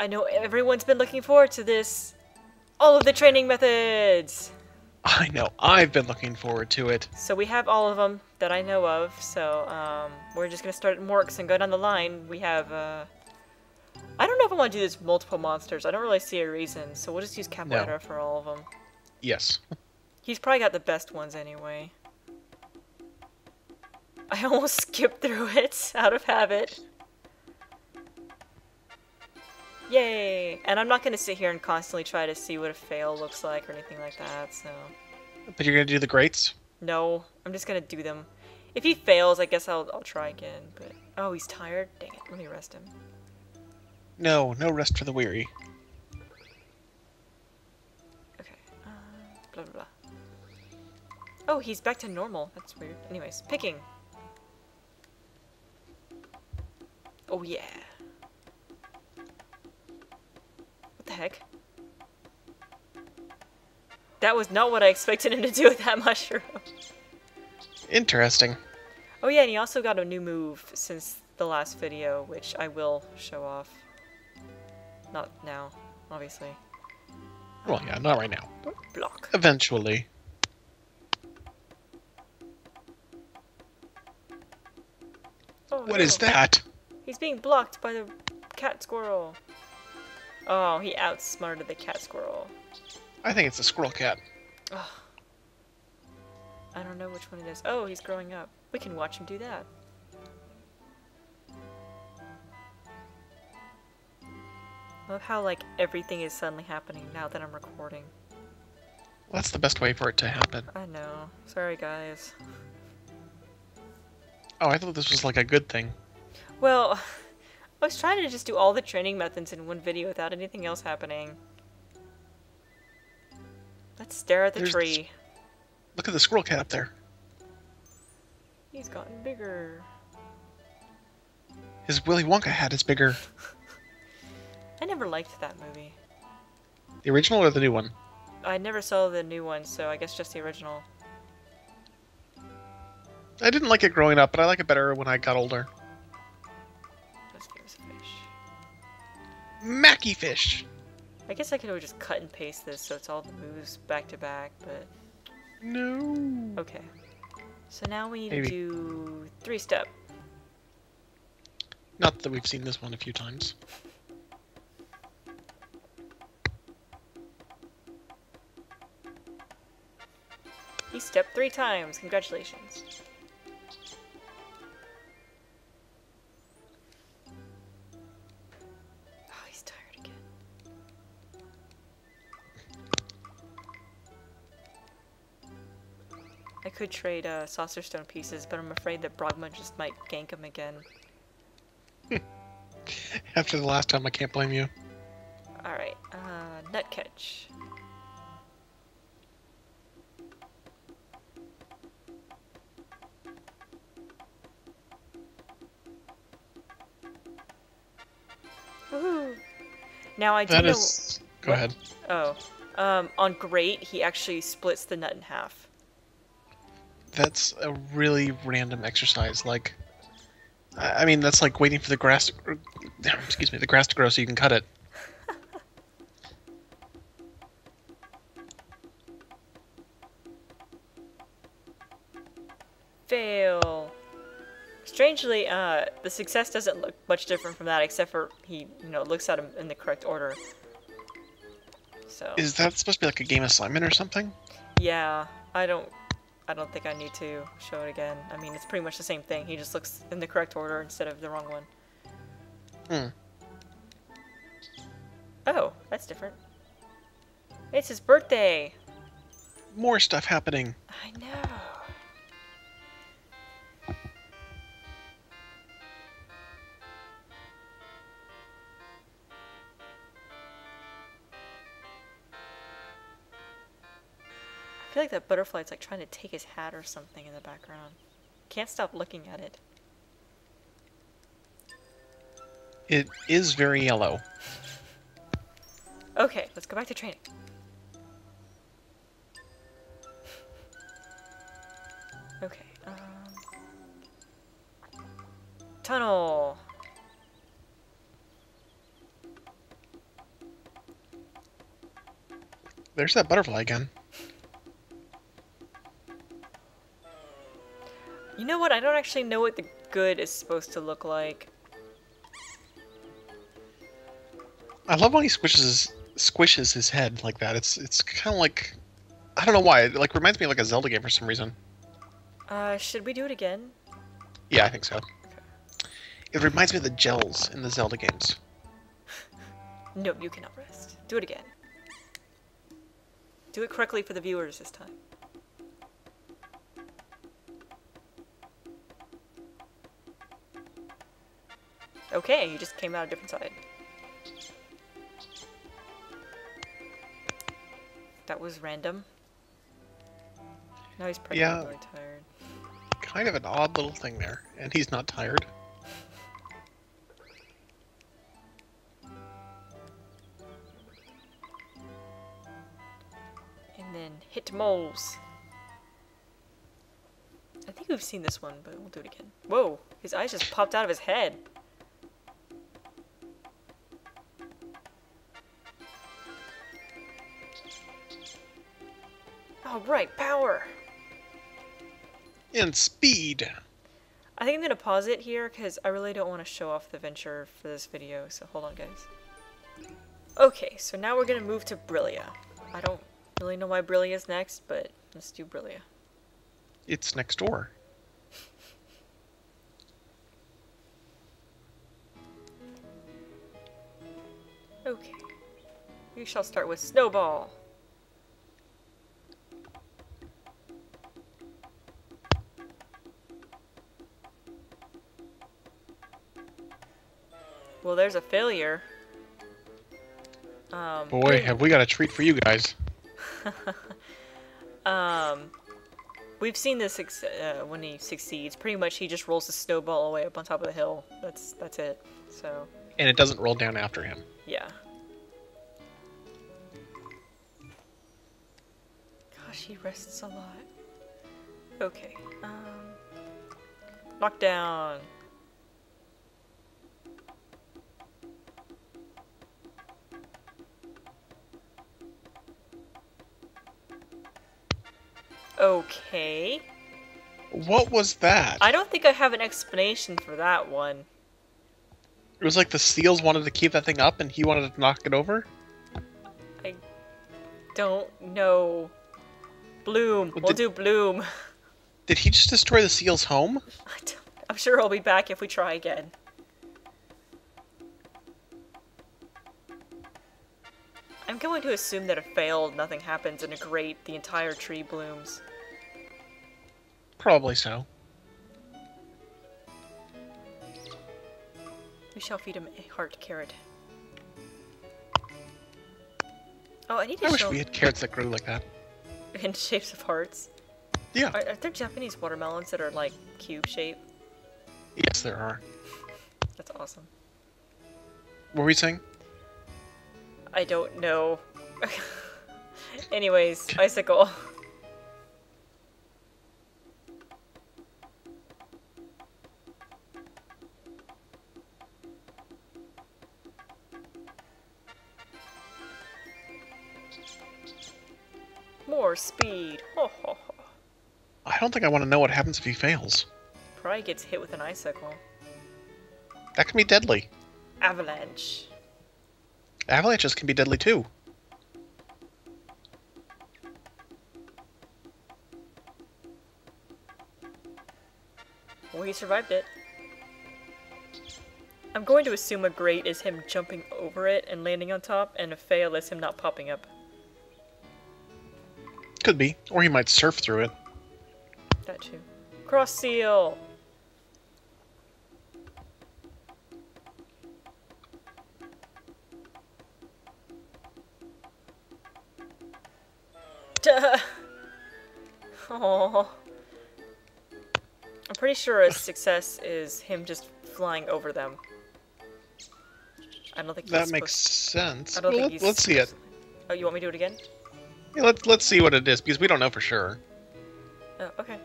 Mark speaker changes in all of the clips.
Speaker 1: I know everyone's been looking forward to this. All of the training methods.
Speaker 2: I know. I've been looking forward to it.
Speaker 1: So we have all of them that I know of. So um, we're just gonna start at Morx and go down the line. We have. Uh, I don't know if I want to do this multiple monsters. I don't really see a reason. So we'll just use Capoeira
Speaker 2: No.
Speaker 1: for all of them.
Speaker 2: Yes.
Speaker 1: He's probably got the best ones anyway. I almost skipped through it out of habit. Yay! And I'm not gonna sit here and constantly try to see what a fail looks like or anything like that, so.
Speaker 2: But you're gonna do the greats?
Speaker 1: No, I'm just gonna do them. If he fails, I guess I'll, I'll try again, but. Oh, he's tired? Dang it, let me rest him.
Speaker 2: No, no rest for the weary.
Speaker 1: Okay, uh, blah blah blah. Oh, he's back to normal. That's weird. Anyways, picking. Oh yeah. Heck? That was not what I expected him to do with that mushroom.
Speaker 2: Interesting.
Speaker 1: Oh yeah, and he also got a new move since the last video, which I will show off. Not now, obviously.
Speaker 2: Well, yeah, not right now.
Speaker 1: Block.
Speaker 2: Eventually.
Speaker 1: Oh,
Speaker 2: What is
Speaker 1: no.
Speaker 2: that?
Speaker 1: He's being blocked by the cat squirrel. Oh, he outsmarted the cat squirrel.
Speaker 2: I think it's a squirrel cat.
Speaker 1: Ugh. I don't know which one it is. Oh, he's growing up. We can watch him do that. I love how, like, everything is suddenly happening now that I'm recording.
Speaker 2: That's the best way for it to happen.
Speaker 1: I know. Sorry, guys.
Speaker 2: Oh, I thought this was like a good thing.
Speaker 1: Well, I was trying to just do all the training methods in one video without anything else happening. Let's stare at the
Speaker 2: There's the
Speaker 1: tree.
Speaker 2: Look at the squirrel cat up there.
Speaker 1: He's gotten bigger.
Speaker 2: His Willy Wonka hat is bigger.
Speaker 1: I never liked that movie.
Speaker 2: The original or the new one?
Speaker 1: I never saw the new one, so I guess just the original.
Speaker 2: I didn't like it growing up, but I like it better when I got older. Mackie fish.
Speaker 1: I guess I could always just cut and paste this so it's all the moves back to back, but
Speaker 2: No.
Speaker 1: okay. So now we need
Speaker 2: Maybe.
Speaker 1: to do three step.
Speaker 2: Not that we've seen this one a few times.
Speaker 1: He stepped three times. Congratulations. I could trade uh, saucer stone pieces, but I'm afraid that Brogma just might gank him again.
Speaker 2: After the last time, I can't blame you.
Speaker 1: Alright, uh, nut catch. Woohoo! Now I do
Speaker 2: That
Speaker 1: know.
Speaker 2: is. Go
Speaker 1: What?
Speaker 2: ahead.
Speaker 1: Oh, um, on great he actually splits the nut in half.
Speaker 2: That's a really random exercise. Like, I mean, that's like waiting for the grass. To, or- excuse me, the grass to grow so you can cut it.
Speaker 1: Fail. Strangely, uh, the success doesn't look much different from that, except for he, you know, looks at him in the correct order. So.
Speaker 2: Is that supposed to be like a game assignment or something?
Speaker 1: Yeah, I don't I don't think I need to show it again. I mean, it's pretty much the same thing. He just looks in the correct order instead of the wrong one.
Speaker 2: Hmm.
Speaker 1: Oh, that's different. It's his birthday.
Speaker 2: More stuff happening.
Speaker 1: I know. feel like that butterfly is like trying to take his hat or something in the background. Can't stop looking at it.
Speaker 2: It is very yellow.
Speaker 1: Okay, let's go back to training. Okay, um... Tunnel!
Speaker 2: There's that butterfly again.
Speaker 1: You know what? I don't actually know what the good is supposed to look like.
Speaker 2: I love when he squishes his, squishes his head like that. It's it's kind of like I don't know why. It like reminds me of like a Zelda game for some reason.
Speaker 1: Uh, should we do it again?
Speaker 2: Yeah, I think so. It reminds me of the gels in the Zelda games.
Speaker 1: No, you cannot rest. Do it again. Do it correctly for the viewers this time. Okay, you just came out a different side. That was random. Now he's probably
Speaker 2: Yeah.
Speaker 1: really tired.
Speaker 2: Kind of an odd little thing there, and he's not tired.
Speaker 1: And then hit moles. I think we've seen this one, but we'll do it again. Whoa, his eyes just popped out of his head. All right, power.
Speaker 2: And speed.
Speaker 1: I think I'm gonna pause it here because I really don't want to show off the venture for this video. So hold on, guys. Okay, so now we're gonna move to Brillia. I don't really know why Brillia's next, but let's do Brillia.
Speaker 2: It's next door.
Speaker 1: Okay. We shall start with Snowball. Well, there's a failure. Um,
Speaker 2: Boy, have we got a treat for you guys.
Speaker 1: um, we've seen this ex- uh, when he succeeds. Pretty much, he just rolls the snowball away up on top of the hill. That's that's it. So,
Speaker 2: And it doesn't roll down after him.
Speaker 1: yeah. Gosh, he rests a lot. Okay. Um, knockdown. Okay.
Speaker 2: What was that?
Speaker 1: I don't think I have an explanation for that one.
Speaker 2: It was like the seals wanted to keep that thing up and he wanted to knock it over?
Speaker 1: I don't know. Bloom.
Speaker 2: Well,
Speaker 1: We'll
Speaker 2: did-
Speaker 1: do Bloom.
Speaker 2: Did he just destroy the seal's home?
Speaker 1: I don't- I'm sure he'll be back if we try again. I'm going to assume that a failed, nothing happens, and a great, the entire tree blooms.
Speaker 2: Probably so.
Speaker 1: We shall feed him a heart carrot. Oh, I need to
Speaker 2: I wish we had carrots that grew like that.
Speaker 1: in shapes of hearts.
Speaker 2: Yeah.
Speaker 1: Are, are there Japanese watermelons that are like cube shape?
Speaker 2: Yes, there are.
Speaker 1: That's awesome.
Speaker 2: What were we saying?
Speaker 1: I don't know. Anyways, icicle.
Speaker 2: Don't think I want to know what happens if he fails.
Speaker 1: Probably gets hit with an icicle.
Speaker 2: That can be deadly.
Speaker 1: Avalanche.
Speaker 2: Avalanches can be deadly too.
Speaker 1: Well, he survived it. I'm going to assume a great is him jumping over it and landing on top, and a fail is him not popping up.
Speaker 2: Could be. Or he might surf through it.
Speaker 1: Too. Cross seal! Duh! Aww. I'm pretty sure a success is him just flying over them. I don't think
Speaker 2: That makes sense.
Speaker 1: I don't
Speaker 2: Well,
Speaker 1: think
Speaker 2: let, let's see it.
Speaker 1: Oh, you want me to do it again?
Speaker 2: Yeah, let's let's see what it is because we don't know for sure.
Speaker 1: Oh, okay.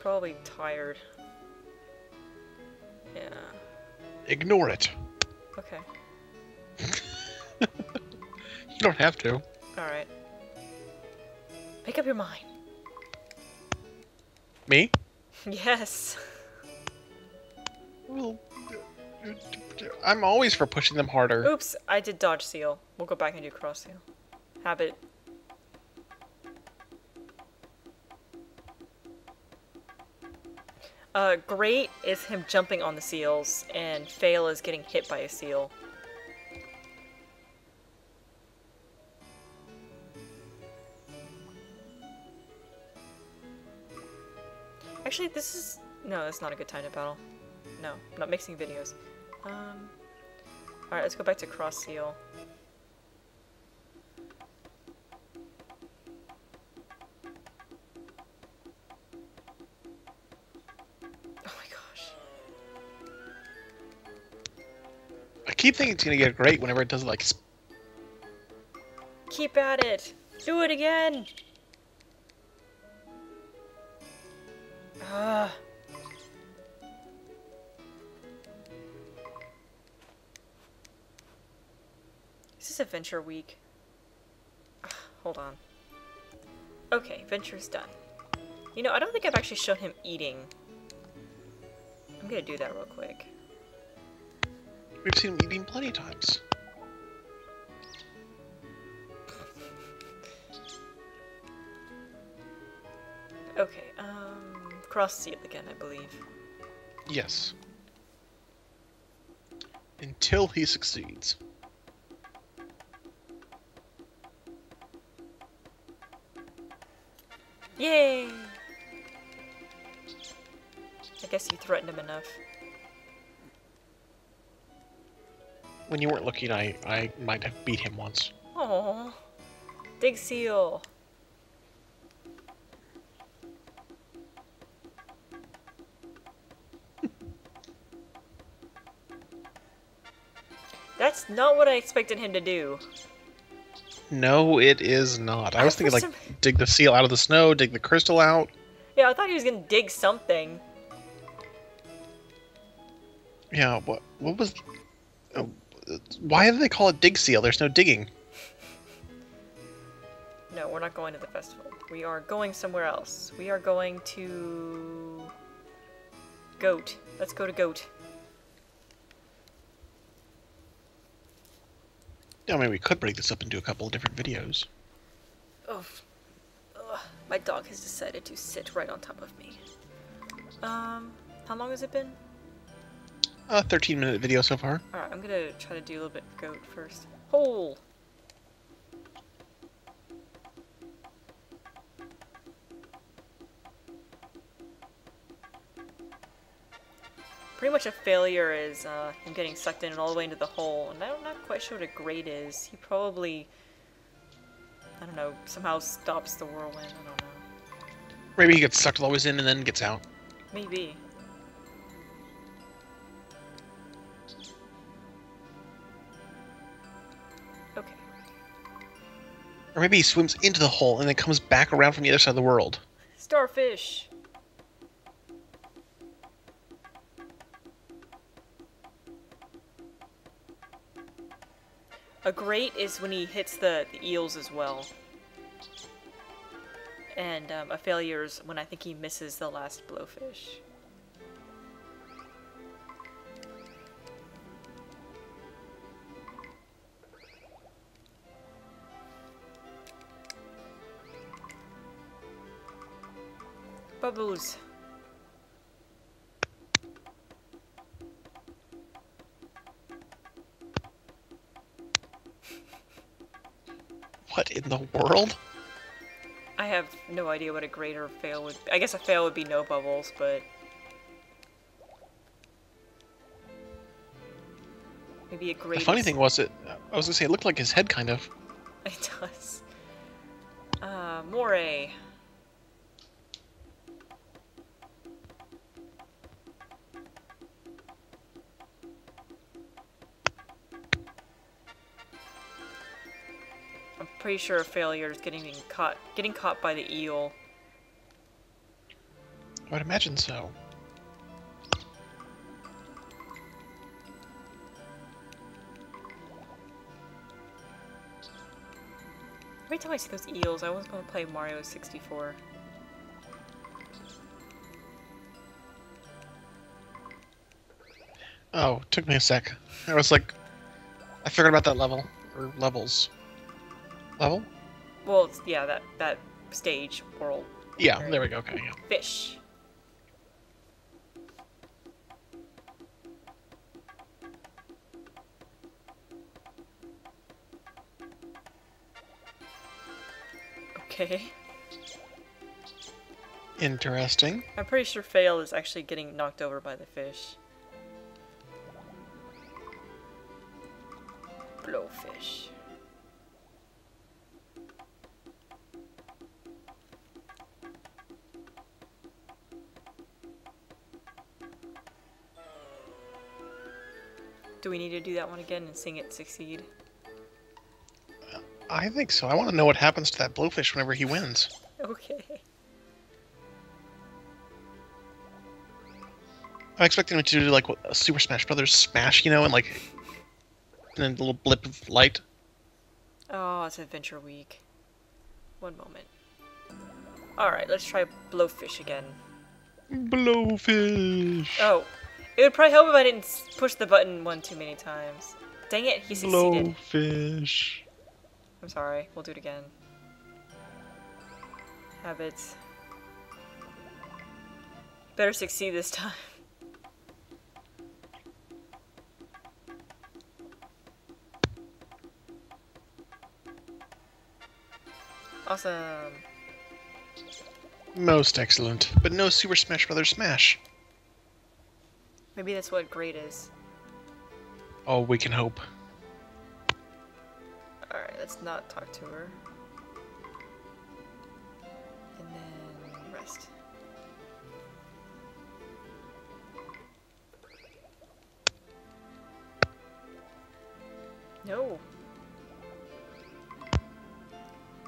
Speaker 1: Probably tired. Yeah.
Speaker 2: Ignore it.
Speaker 1: Okay.
Speaker 2: You don't have to.
Speaker 1: Alright. Make up your mind.
Speaker 2: Me?
Speaker 1: Yes.
Speaker 2: Well, I'm always for pushing them harder.
Speaker 1: Oops, I did dodge seal. We'll go back and do cross seal. Habit. Uh, great is him jumping on the seals, and fail is getting hit by a seal. Actually, this is... No, that's not a good time to battle. No, I'm not mixing videos. Um... Alright, let's go back to cross seal.
Speaker 2: Keep thinking it's gonna get great whenever it does like.
Speaker 1: Keep at it! Do it again! Ah. Is this adventure week? Ah, hold on. Okay, venture's done. You know, I don't think I've actually shown him eating. I'm gonna do that real quick.
Speaker 2: We've seen him eating plenty of times.
Speaker 1: Okay, um, cross seal again, I believe.
Speaker 2: Yes. Until he succeeds.
Speaker 1: Yay! I guess you threatened him enough.
Speaker 2: When you weren't looking, I, I might have beat him once.
Speaker 1: Oh, Dig seal. That's not what I expected him to do.
Speaker 2: No, it is not. I
Speaker 1: I
Speaker 2: was thinking like
Speaker 1: for
Speaker 2: dig the seal out of the snow, dig the crystal out.
Speaker 1: Yeah, I thought he was gonna dig something.
Speaker 2: Yeah, what what was uh, why do they call it dig seal? There's no digging.
Speaker 1: No, we're not going to the festival. We are going somewhere else. We are going to... Goat. Let's go to Goat.
Speaker 2: I mean, we could break this up into a couple of different videos.
Speaker 1: Oh, ugh, my dog has decided to sit right on top of me. Um, how long has it been?
Speaker 2: A 13 minute video so far.
Speaker 1: Alright, I'm gonna try to do a little bit of Goat first. Hole! Pretty much a failure is uh, him getting sucked in all the way into the hole, and I'm not quite sure what a great is. He probably, I don't know, somehow stops the whirlwind. I don't know.
Speaker 2: Maybe he gets sucked always in and then gets out.
Speaker 1: Maybe.
Speaker 2: Or maybe he swims into the hole and then comes back around from the other side of the world.
Speaker 1: Starfish! A great is when he hits the, the eels as well. And um, a failure is when I think he misses the last blowfish. Bubbles.
Speaker 2: What in the world?
Speaker 1: I have no idea what a greater fail would. I guess a fail would be no bubbles, but maybe a
Speaker 2: The funny thing was it. I was gonna say it looked like his head kind of.
Speaker 1: it does. Uh, Moray. I'm pretty sure a failure is getting caught getting caught by the eel.
Speaker 2: I would imagine so.
Speaker 1: Every time I see those eels, I always want to play Mario 64.
Speaker 2: Oh, took me a sec. I was like, I figured about that level or levels. Level?
Speaker 1: Well, yeah, that that stage world
Speaker 2: Yeah, there we go. Okay, yeah.
Speaker 1: fish. Okay.
Speaker 2: Interesting.
Speaker 1: I'm pretty sure Fail is actually getting knocked over by the fish. Blowfish. Do we need to do that one again and sing it succeed?
Speaker 2: I think so. I want to know what happens to that blowfish whenever he wins.
Speaker 1: Okay.
Speaker 2: I'm expecting him to do like a Super Smash Brothers smash, you know, and like, and then a little blip of light.
Speaker 1: Oh, it's Adventure Week. One moment. Alright, let's try Blowfish again.
Speaker 2: Blowfish.
Speaker 1: Oh, it would probably help if I didn't push the button one too many times. Dang it, he succeeded.
Speaker 2: Blowfish.
Speaker 1: I'm sorry, we'll do it again. Habits. Better succeed this time. Awesome.
Speaker 2: Most excellent, but no Super Smash Brothers smash.
Speaker 1: Maybe that's what great is.
Speaker 2: Oh, we can hope.
Speaker 1: Alright, let's not talk to her. And then rest. No.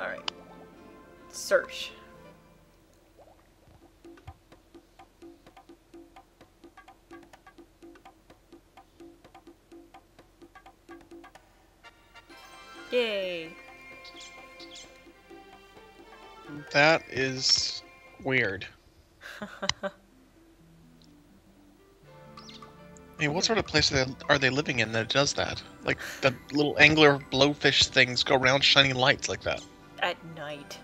Speaker 1: Alright. Search.
Speaker 2: Weird. I mean, what sort of place are they, are they living in that does that? Like the little angler blowfish things go around shining lights like that.
Speaker 1: at night.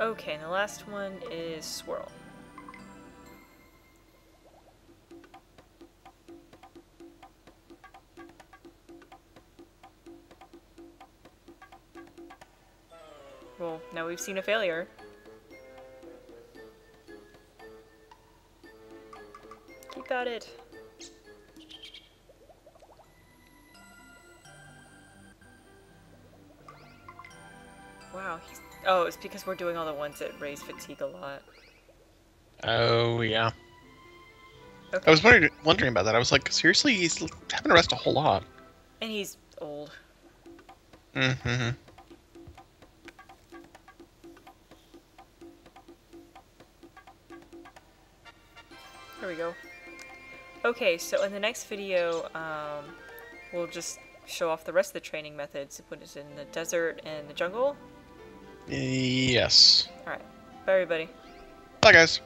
Speaker 1: Okay, and the last one is swirl. Well, now we've seen a failure. Keep at it. Wow, he's... Oh, it's because we're doing all the ones that raise fatigue a lot.
Speaker 2: Oh yeah.
Speaker 1: Okay.
Speaker 2: I was wondering, wondering about that. I was like, seriously, he's having to rest a whole lot.
Speaker 1: And he's old.
Speaker 2: Mm-hmm.
Speaker 1: We go. Okay, so in the next video, um, we'll just show off the rest of the training methods. Put it in the desert and the jungle.
Speaker 2: Yes.
Speaker 1: Alright. Bye, everybody.
Speaker 2: Bye, guys.